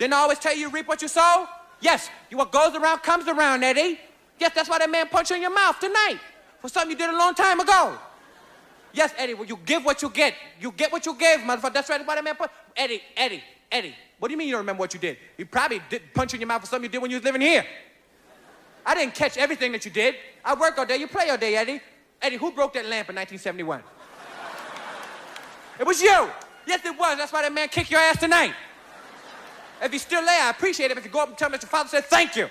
Didn't I always tell you reap what you sow? Yes, you, what goes around comes around, Eddie. Yes, that's why that man punched you in your mouth tonight for something you did a long time ago. Yes, Eddie, well, you give what you get. You get what you give, motherfucker. That's right, why that man put. Eddie, Eddie, Eddie, what do you mean you don't remember what you did? You probably did punch you in your mouth for something you did when you was living here. I didn't catch everything that you did. I work all day, you play all day, Eddie. Eddie, who broke that lamp in 1971? it was you. Yes, it was. That's why that man kicked your ass tonight. If he's still there, I appreciate it if you go up and tell Mr. father said thank you.